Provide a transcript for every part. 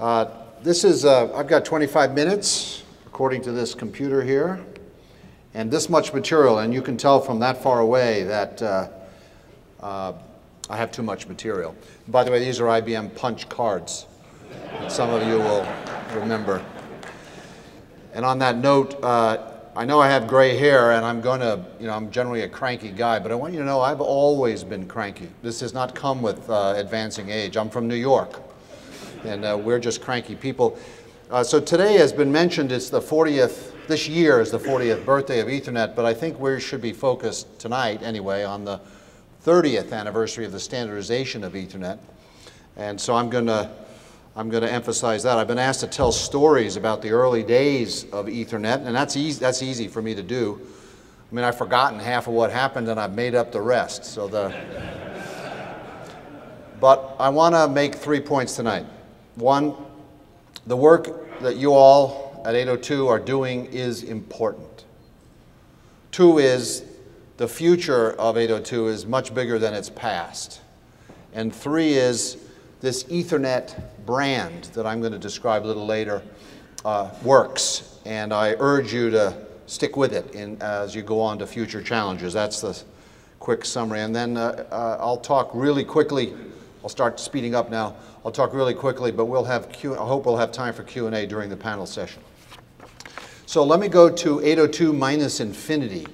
Uh, this is, uh, I've got 25 minutes, according to this computer here, and this much material, and you can tell from that far away that uh, uh, I have too much material. By the way, these are IBM punch cards some of you will remember. And on that note, uh, I know I have gray hair and I'm going to, you know, I'm generally a cranky guy, but I want you to know I've always been cranky. This has not come with uh, advancing age. I'm from New York and uh, we're just cranky people. Uh, so today has been mentioned, it's the 40th, this year is the 40th birthday of Ethernet, but I think we should be focused tonight anyway on the 30th anniversary of the standardization of Ethernet. And so I'm going to I'm going to emphasize that. I've been asked to tell stories about the early days of Ethernet, and that's easy, that's easy for me to do. I mean, I've forgotten half of what happened and I've made up the rest. So the, but I want to make three points tonight. One, the work that you all at 802 are doing is important. Two is the future of 802 is much bigger than its past. And three is this Ethernet brand that I'm going to describe a little later uh, works. And I urge you to stick with it in, as you go on to future challenges. That's the quick summary. And then uh, uh, I'll talk really quickly. I'll start speeding up now. I'll talk really quickly, but we'll have Q, I hope we'll have time for Q&A during the panel session. So let me go to 802 minus infinity.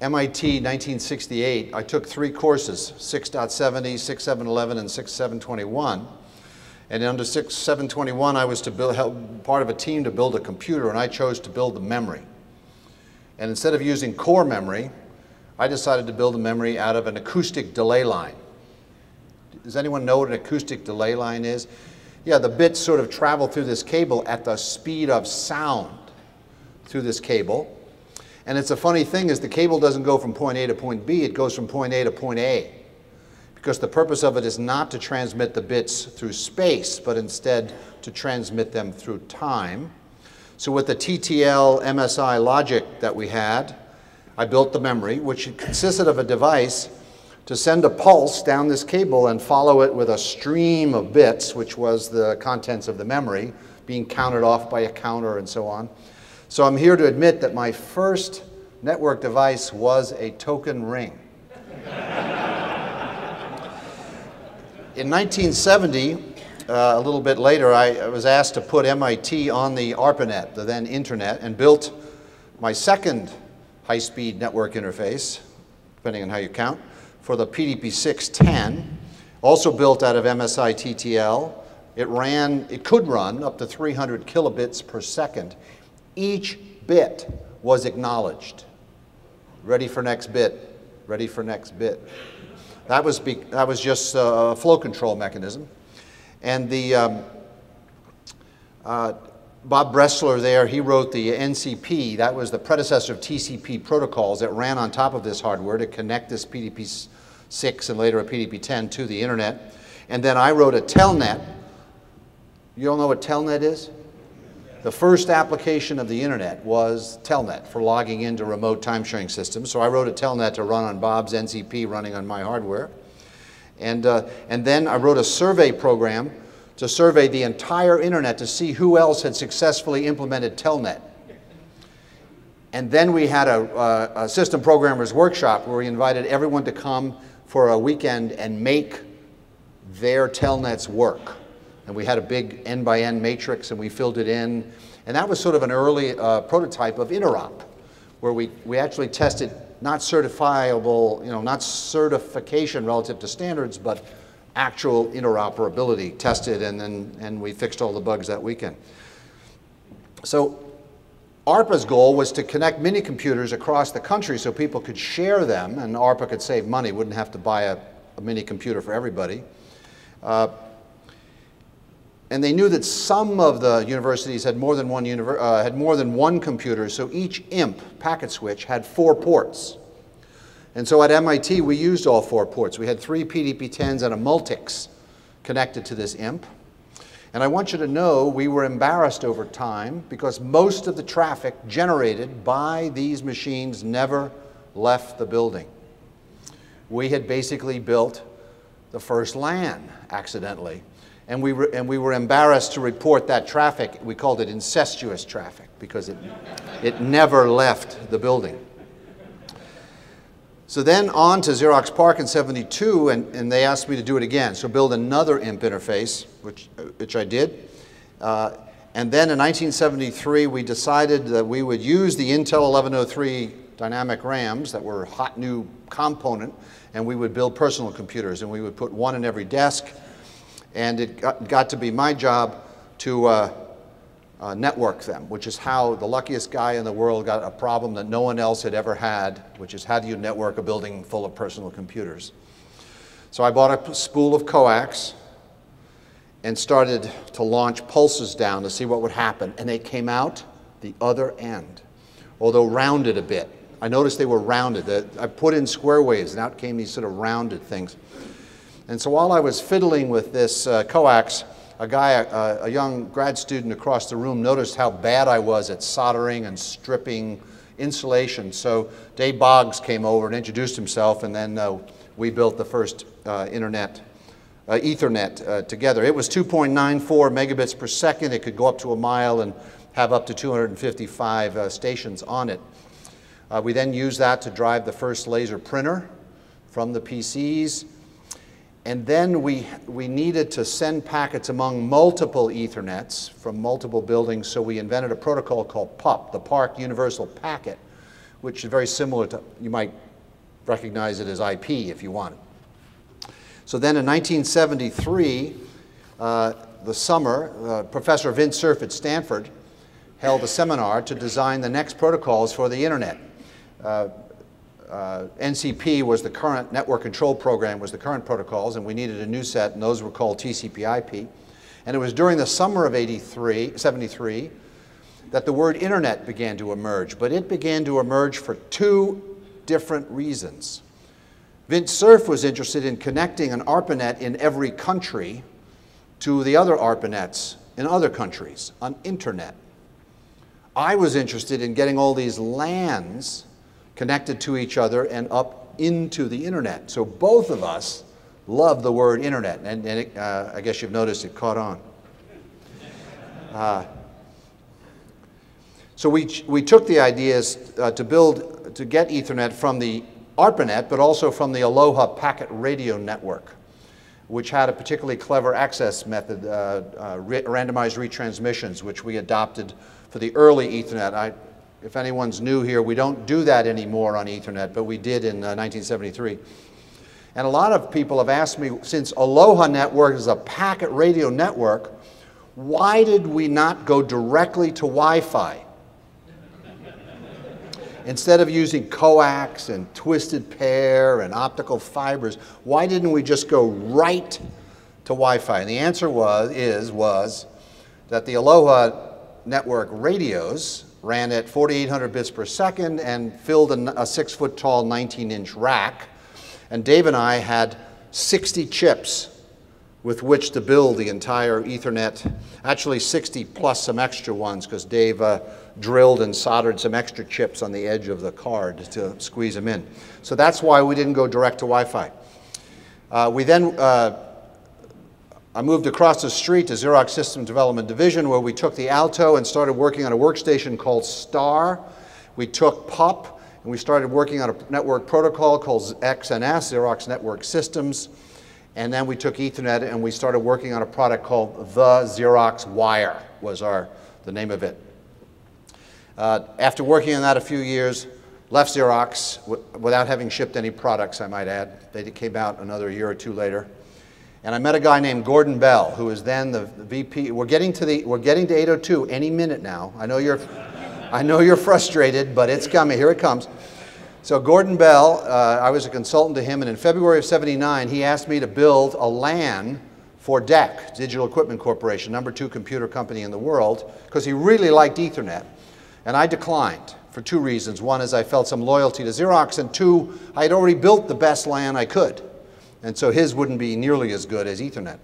MIT 1968, I took three courses, 6.70, 6.711, and 6.721. And under 6.721, I was to build, help, part of a team to build a computer, and I chose to build the memory. And instead of using core memory, I decided to build a memory out of an acoustic delay line. Does anyone know what an acoustic delay line is? Yeah, the bits sort of travel through this cable at the speed of sound through this cable. And it's a funny thing is the cable doesn't go from point A to point B, it goes from point A to point A. Because the purpose of it is not to transmit the bits through space, but instead to transmit them through time. So with the TTL MSI logic that we had, I built the memory, which consisted of a device to send a pulse down this cable and follow it with a stream of bits, which was the contents of the memory, being counted off by a counter and so on. So I'm here to admit that my first network device was a token ring. In 1970, uh, a little bit later, I was asked to put MIT on the ARPANET, the then internet, and built my second high-speed network interface, depending on how you count, for the PDP-610, also built out of MSI TTL. It ran, it could run up to 300 kilobits per second each bit was acknowledged. Ready for next bit, ready for next bit. That was, be, that was just a flow control mechanism. And the, um, uh, Bob Bressler there, he wrote the NCP, that was the predecessor of TCP protocols that ran on top of this hardware to connect this PDP-6 and later a PDP-10 to the internet. And then I wrote a telnet. You all know what telnet is? The first application of the internet was Telnet for logging into remote time-sharing systems. So I wrote a Telnet to run on Bob's NCP running on my hardware. And, uh, and then I wrote a survey program to survey the entire internet to see who else had successfully implemented Telnet. And then we had a, a, system programmers workshop where we invited everyone to come for a weekend and make their telnets work. And we had a big N by N matrix and we filled it in. And that was sort of an early uh, prototype of interop, where we, we actually tested not certifiable, you know, not certification relative to standards, but actual interoperability tested and then and we fixed all the bugs that weekend. So ARPA's goal was to connect mini computers across the country so people could share them and ARPA could save money, wouldn't have to buy a, a mini computer for everybody. Uh, and they knew that some of the universities had more than one, uh, had more than one computer, so each IMP packet switch had four ports. And so at MIT, we used all four ports. We had three PDP-10s and a Multics connected to this IMP. And I want you to know we were embarrassed over time because most of the traffic generated by these machines never left the building. We had basically built the first LAN accidentally And we, were, and we were embarrassed to report that traffic. We called it incestuous traffic because it, it never left the building. So then on to Xerox PARC in 72, and, and they asked me to do it again. So build another IMP interface, which, which I did. Uh, and then in 1973, we decided that we would use the Intel 1103 dynamic RAMs that were a hot new component, and we would build personal computers, and we would put one in every desk. And it got, got to be my job to uh, uh, network them, which is how the luckiest guy in the world got a problem that no one else had ever had, which is how do you network a building full of personal computers. So I bought a spool of coax, and started to launch pulses down to see what would happen. And they came out the other end, although rounded a bit. I noticed they were rounded. I put in square waves, and out came these sort of rounded things. And so while I was fiddling with this uh, coax, a guy, a, a, young grad student across the room, noticed how bad I was at soldering and stripping insulation. So Dave Boggs came over and introduced himself, and then uh, we built the first uh, internet uh, Ethernet uh, together. It was 2.94 megabits per second. It could go up to a mile and have up to 255 uh, stations on it. Uh, we then used that to drive the first laser printer from the PCs. And then we, we needed to send packets among multiple Ethernets from multiple buildings, so we invented a protocol called PUP, the PARC Universal Packet, which is very similar to, you might recognize it as IP if you want. So then in 1973, uh, the summer, uh, Professor Vint Cerf at Stanford held a seminar to design the next protocols for the internet. Uh, uh NCP was the current network control program was the current protocols and we needed a new set and those were called TCP IP. And it was during the summer of 83, 73 that the word internet began to emerge, but it began to emerge for two different reasons. Vint Cerf was interested in connecting an ARPANET in every country to the other ARPANETs in other countries on internet. I was interested in getting all these LANs connected to each other and up into the internet. So both of us love the word internet, and, and it, uh, I guess you've noticed it caught on. Uh, so we, we took the ideas uh, to build, to get Ethernet from the ARPANET, but also from the Aloha Packet Radio Network, which had a particularly clever access method, uh, uh, randomized retransmissions, which we adopted for the early Ethernet. I, if anyone's new here, we don't do that anymore on Ethernet, but we did in uh, 1973. And a lot of people have asked me, since Aloha Network is a packet radio network, why did we not go directly to Wi-Fi? instead of using coax and twisted pair and optical fibers, why didn't we just go right to Wi-Fi? And the answer was, is, was that the Aloha network radios ran at 4,800 bits per second and filled a, a six foot tall 19 inch rack. And Dave and I had 60 chips with which to build the entire Ethernet, actually 60 plus some extra ones because Dave uh, drilled and soldered some extra chips on the edge of the card to squeeze them in. So that's why we didn't go direct to Wi-Fi. Uh, we then, uh, I moved across the street to Xerox System Development Division where we took the Alto and started working on a workstation called STAR. We took PUP and we started working on a network protocol called XNS, Xerox Network Systems. And then we took Ethernet and we started working on a product called the Xerox Wire was our, the name of it. Uh, after working on that a few years, left Xerox without having shipped any products, I might add. They came out another year or two later. And I met a guy named Gordon Bell, who was then the, the VP. We're getting to the, we're getting to 802 any minute now. I know you're, I know you're frustrated, but it's coming. Here it comes. So Gordon Bell, uh, I was a consultant to him, and in February of 79, he asked me to build a LAN for DEC, Digital Equipment Corporation, number two computer company in the world, because he really liked Ethernet. And I declined for two reasons. One is I felt some loyalty to Xerox, and two, I had already built the best LAN I could. And so his wouldn't be nearly as good as Ethernet.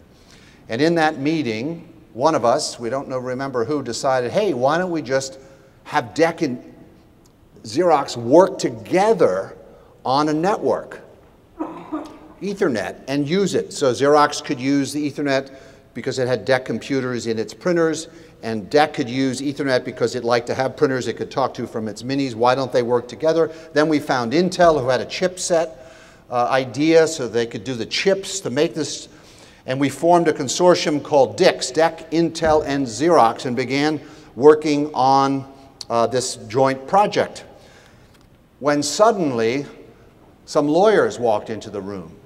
And in that meeting, one of us, we don't know, remember who, decided, hey, why don't we just have DEC and Xerox work together on a network, Ethernet, and use it. So Xerox could use the Ethernet because it had DEC computers in its printers, and DEC could use Ethernet because it liked to have printers it could talk to from its minis. Why don't they work together? Then we found Intel, who had a chipset uh, idea so they could do the chips to make this. And we formed a consortium called DIX, DEC, Intel, and Xerox, and began working on uh, this joint project. When suddenly, some lawyers walked into the room.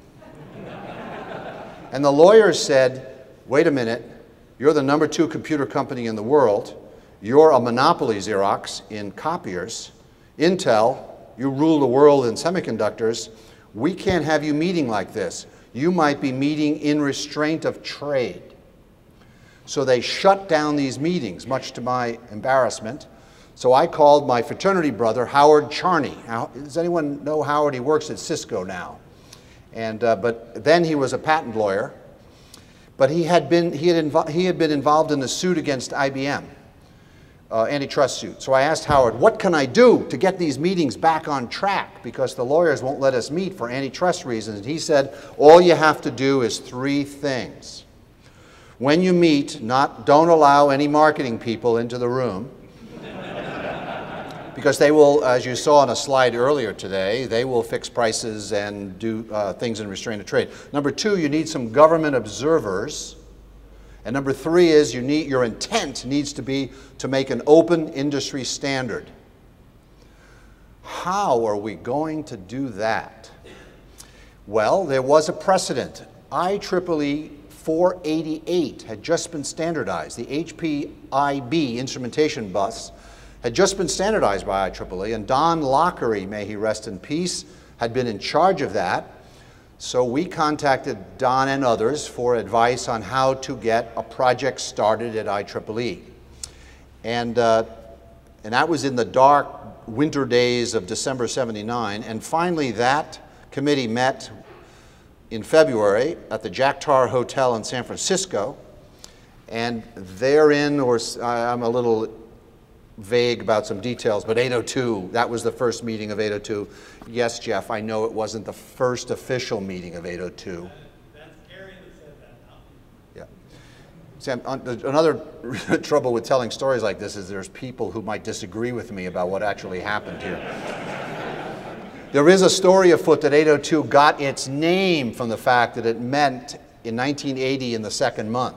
and the lawyers said, wait a minute, you're the number two computer company in the world. You're a monopoly, Xerox, in copiers. Intel, you rule the world in semiconductors. We can't have you meeting like this. You might be meeting in restraint of trade. So they shut down these meetings, much to my embarrassment. So I called my fraternity brother, Howard Charney. Does anyone know Howard? He works at Cisco now. And, uh, but then he was a patent lawyer. But he had been, he had, he had been involved in a suit against IBM, uh, antitrust suit. So I asked Howard, what can I do to get these meetings back on track? Because the lawyers won't let us meet for antitrust reasons. And he said, all you have to do is three things. When you meet, not, don't allow any marketing people into the room because they will, as you saw on a slide earlier today, they will fix prices and do uh, things in restraint of trade. Number two, you need some government observers. And number three is you need, your intent needs to be to make an open industry standard. How are we going to do that? Well, there was a precedent. IEEE 488 had just been standardized. The HPIB instrumentation bus had just been standardized by IEEE, and Don Loughry, may he rest in peace, had been in charge of that. So we contacted Don and others for advice on how to get a project started at IEEE. And, uh, and that was in the dark winter days of December 79. And finally, that committee met in February at the Jack Tar Hotel in San Francisco. And therein, or I'm a little vague about some details, but 802, that was the first meeting of 802. Yes, Jeff, I know it wasn't the first official meeting of 802. Yeah. Sam, another trouble with telling stories like this is there's people who might disagree with me about what actually happened here. there is a story afoot that 802 got its name from the fact that it meant in 1980 in the second month,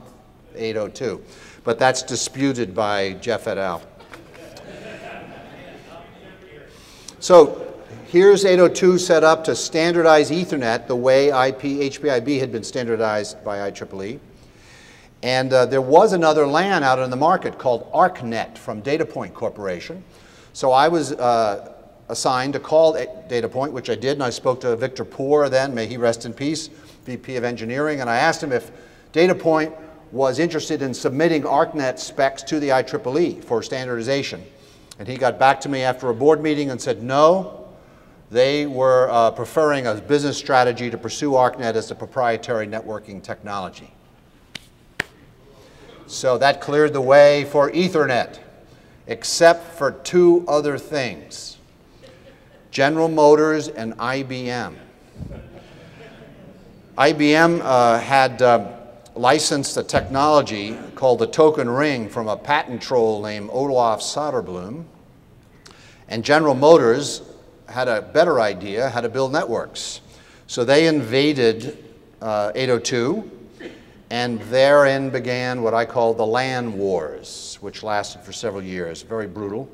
802. But that's disputed by Jeff et al. So here's 802 set up to standardize Ethernet the way IP, HPIB had been standardized by IEEE. And uh, there was another LAN out in the market called ArcNet from Datapoint Corporation. So I was uh, assigned to call Datapoint, which I did, and I spoke to Victor Poor then, may he rest in peace, VP of Engineering, and I asked him if Datapoint was interested in submitting ArcNet specs to the IEEE for standardization. And he got back to me after a board meeting and said, no, they were uh, preferring a business strategy to pursue ArcNet as a proprietary networking technology. So that cleared the way for Ethernet, except for two other things General Motors and IBM. IBM uh, had uh, licensed a technology called the token ring from a patent troll named Olaf Soderblom. And General Motors had a better idea how to build networks. So they invaded uh, 802, and therein began what I call the LAN wars, which lasted for several years, very brutal.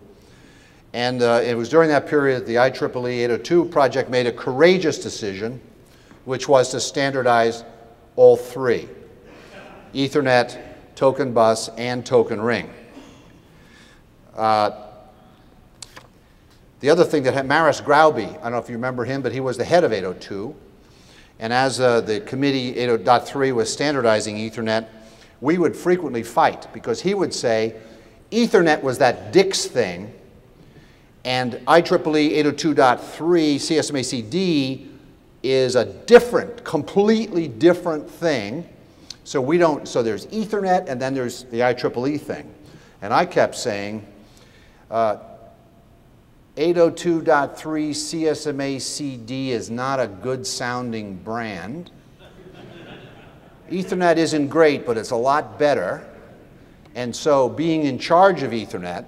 And uh, it was during that period that the IEEE 802 project made a courageous decision, which was to standardize all three. Ethernet, token bus, and token ring. Uh, the other thing that Maris Graube, I don't know if you remember him, but he was the head of 802. And as uh, the committee 8.3 was standardizing Ethernet, we would frequently fight because he would say Ethernet was that DIX thing, and IEEE 802.3 CSMACD is a different, completely different thing. So we don't, so there's Ethernet and then there's the IEEE thing. And I kept saying, uh, 802.3 CSMA CD is not a good sounding brand. Ethernet isn't great, but it's a lot better. And so being in charge of Ethernet,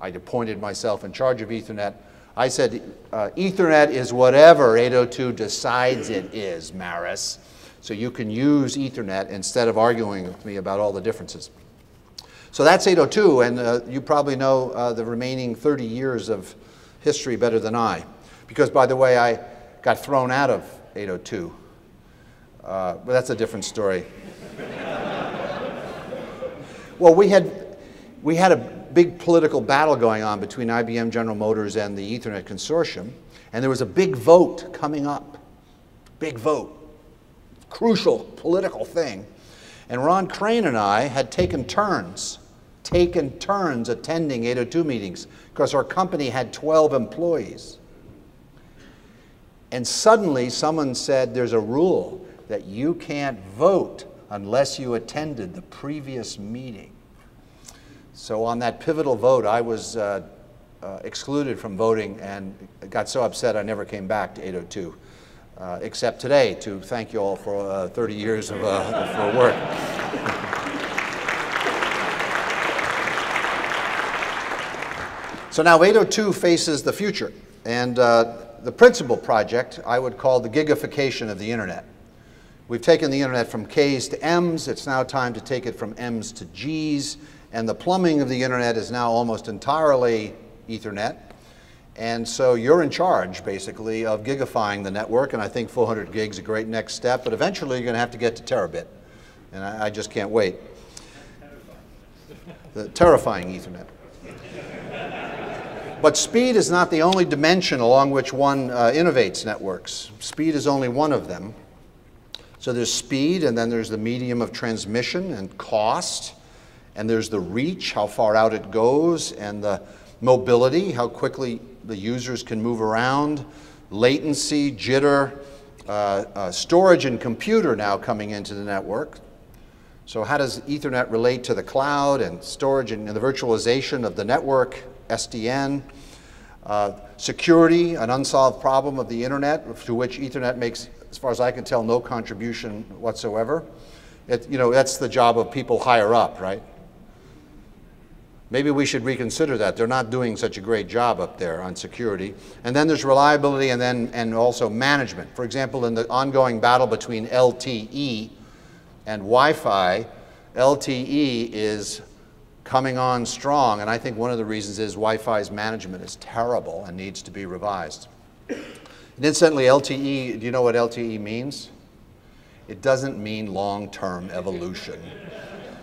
I appointed myself in charge of Ethernet. I said, uh, Ethernet is whatever 802 decides it is, Maris. So you can use Ethernet instead of arguing with me about all the differences. So that's 802, and uh, you probably know uh, the remaining 30 years of history better than I. Because, by the way, I got thrown out of 802. Uh, but that's a different story. well, we had, we had a big political battle going on between IBM General Motors and the Ethernet Consortium, and there was a big vote coming up. Big vote. Crucial political thing. And Ron Crane and I had taken turns, taken turns attending 802 meetings because our company had 12 employees. And suddenly someone said there's a rule that you can't vote unless you attended the previous meeting. So on that pivotal vote, I was uh, uh, excluded from voting and got so upset I never came back to 802, uh, except today to thank you all for uh, 30 years of uh, for work. so now 802 faces the future, and uh, the principal project I would call the gigification of the internet. We've taken the internet from K's to M's. It's now time to take it from M's to G's. And the plumbing of the internet is now almost entirely Ethernet. And so you're in charge, basically, of gigifying the network. And I think 400 gigs is a great next step. But eventually, you're going to have to get to terabit. And I, I just can't wait. The terrifying Ethernet. But speed is not the only dimension along which one uh, innovates networks. Speed is only one of them. So there's speed, and then there's the medium of transmission and cost, and there's the reach, how far out it goes, and the mobility, how quickly the users can move around, latency, jitter, uh, uh, storage and computer now coming into the network. So how does Ethernet relate to the cloud and storage and, and the virtualization of the network, SDN? Uh, security, an unsolved problem of the internet to which Ethernet makes as far as I can tell, no contribution whatsoever. It, you know, that's the job of people higher up, right? Maybe we should reconsider that. They're not doing such a great job up there on security. And then there's reliability and then and also management. For example, in the ongoing battle between LTE and Wi-Fi, LTE is coming on strong, and I think one of the reasons is Wi-Fi's management is terrible and needs to be revised. And incidentally, LTE, do you know what LTE means? It doesn't mean long-term evolution.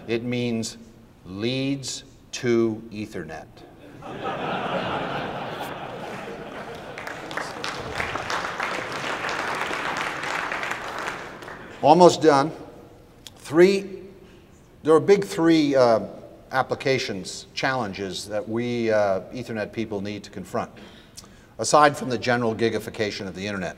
It means leads to Ethernet. Almost done. Three, there are big three uh, applications, challenges that we uh, Ethernet people need to confront aside from the general gigification of the internet.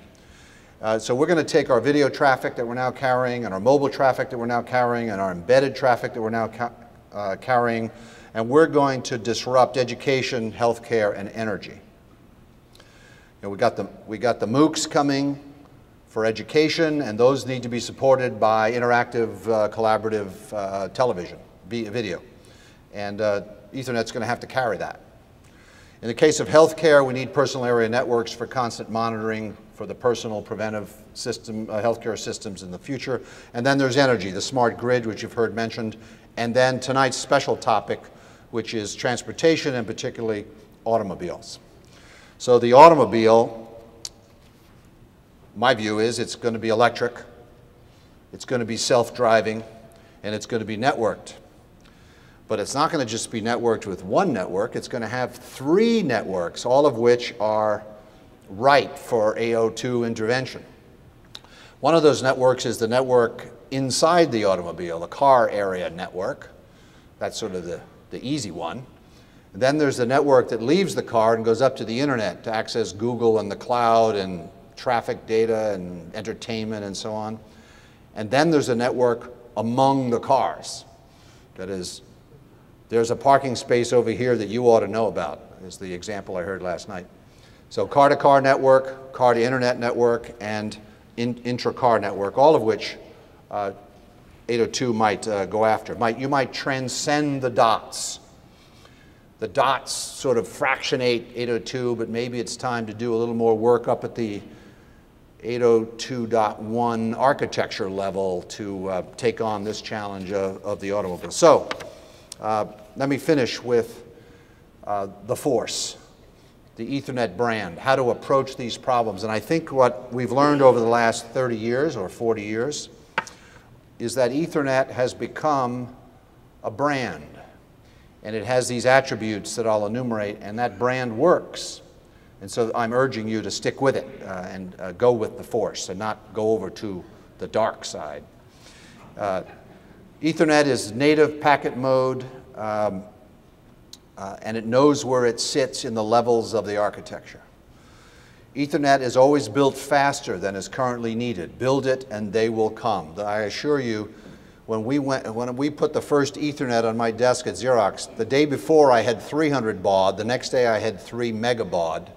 Uh, so we're going to take our video traffic that we're now carrying and our mobile traffic that we're now carrying and our embedded traffic that we're now ca uh, carrying, and we're going to disrupt education, healthcare, and energy. You know, we, got the, we got the MOOCs coming for education, and those need to be supported by interactive, uh, collaborative uh, television, video. And uh, Ethernet's going to have to carry that. In the case of healthcare, we need personal area networks for constant monitoring for the personal preventive system, uh, healthcare systems in the future. And then there's energy, the smart grid, which you've heard mentioned. And then tonight's special topic, which is transportation and particularly automobiles. So the automobile, my view is it's going to be electric, it's going to be self-driving, and it's going to be networked. But it's not going to just be networked with one network. It's going to have three networks, all of which are ripe for 802 intervention. One of those networks is the network inside the automobile, the car area network. That's sort of the, the easy one. Then there's the network that leaves the car and goes up to the internet to access Google and the cloud and traffic data and entertainment and so on. And then there's a network among the cars that is there's a parking space over here that you ought to know about, is the example I heard last night. So car-to-car -car network, car-to-internet network, and in intra-car network, all of which uh, 802 might uh, go after. Might, you might transcend the dots. The dots sort of fractionate 802, but maybe it's time to do a little more work up at the 802.1 architecture level to uh, take on this challenge of, of the automobile. So uh, let me finish with uh, the force, the Ethernet brand, how to approach these problems. And I think what we've learned over the last 30 years or 40 years is that Ethernet has become a brand. And it has these attributes that I'll enumerate, and that brand works. And so I'm urging you to stick with it uh, and uh, go with the force and not go over to the dark side. Uh, Ethernet is native packet mode, um, uh, and it knows where it sits in the levels of the architecture. Ethernet is always built faster than is currently needed. Build it and they will come. I assure you, when we, went, when we put the first Ethernet on my desk at Xerox, the day before I had 300 baud, the next day I had 3 megabaud.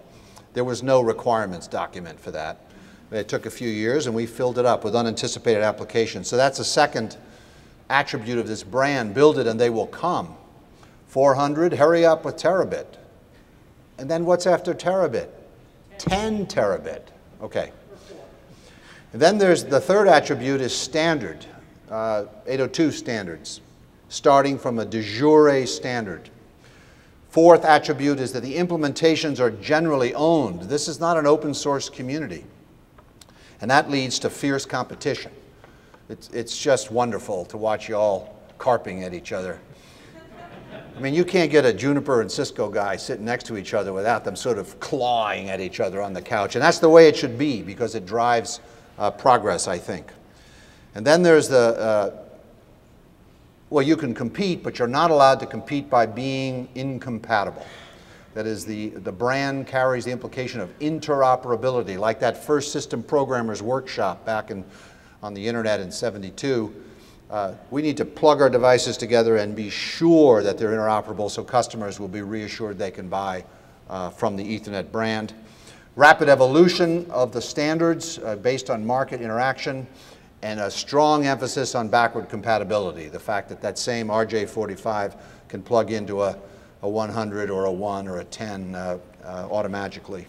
There was no requirements document for that. It took a few years and we filled it up with unanticipated applications. So that's a second attribute of this brand, build it and they will come. 400, hurry up with terabit. And then what's after terabit? 10 terabit. Okay. And then there's the third attribute is standard, uh, 802 standards, starting from a de jure standard. Fourth attribute is that the implementations are generally owned. This is not an open source community. And that leads to fierce competition. It's, it's just wonderful to watch you all carping at each other. I mean, you can't get a Juniper and Cisco guy sitting next to each other without them sort of clawing at each other on the couch. And that's the way it should be because it drives uh, progress, I think. And then there's the, uh, well, you can compete, but you're not allowed to compete by being incompatible. That is, the, the brand carries the implication of interoperability, like that first system programmers workshop back in, on the internet in 72 uh, we need to plug our devices together and be sure that they're interoperable so customers will be reassured they can buy uh, from the Ethernet brand. Rapid evolution of the standards uh, based on market interaction and a strong emphasis on backward compatibility. The fact that that same RJ45 can plug into a, a 100 or a 1 or a 10 uh, uh, automatically.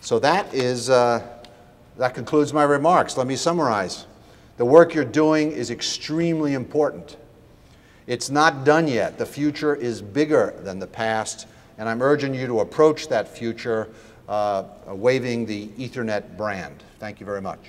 So that is, that concludes my remarks. Let me summarize. The work you're doing is extremely important. It's not done yet. The future is bigger than the past, and I'm urging you to approach that future uh, waving the Ethernet brand. Thank you very much.